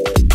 you